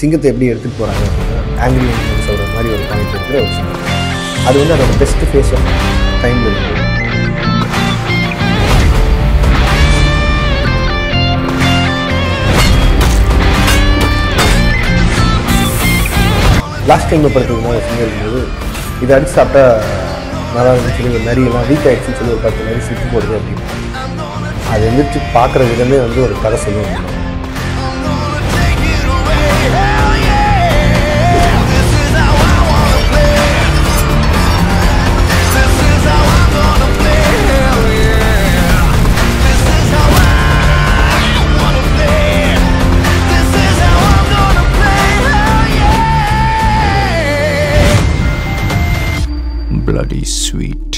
சிங்கத்தை எப்படி எடுத்துகிட்டு போகிறாங்க அப்படின்னா ஆங்கிரி சொல்கிற மாதிரி ஒரு பாயிண்ட் இருக்கிற ஒரு சிங்கம். அது வந்து அதோட பெஸ்ட் ஃபேஸ் ஆஃப் டைம் இருக்குது லாஸ்ட் டைமில் படுத்துக்கு போது சிங்கம் இருக்கும்போது இதை அடிச்சு சாப்பிட்டா நல்லா இருந்துச்சு ஒரு நரியெல்லாம் வீக் ஆகிடுச்சுன்னு சொல்லி ஒரு பத்து நரி சுற்றி போடுது அப்படின்னு அது எந்திரிச்சு பார்க்குற விதமே வந்து ஒரு கதை சொல்லுவாங்க Bloody sweet.